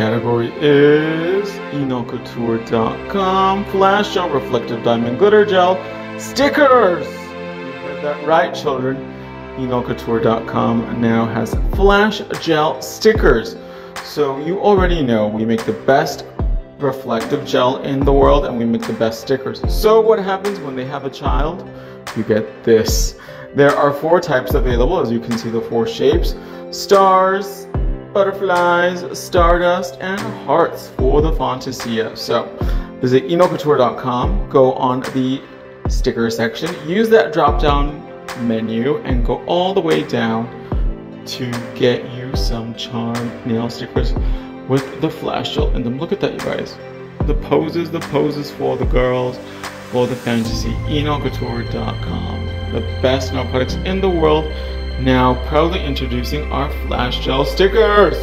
category is enocouture.com Flash Gel Reflective Diamond Glitter Gel Stickers. You heard that right, children. enocouture.com now has Flash Gel Stickers. So you already know we make the best reflective gel in the world and we make the best stickers. So what happens when they have a child? You get this. There are four types available as you can see the four shapes. Stars, butterflies, stardust, and hearts for the Fantasia. So visit enocouture.com, go on the sticker section, use that drop down menu and go all the way down to get you some charm nail stickers with the flash gel in them. Look at that, you guys. The poses, the poses for the girls, for the fantasy. enocouture.com. The best nail products in the world. Now proudly introducing our flash gel stickers!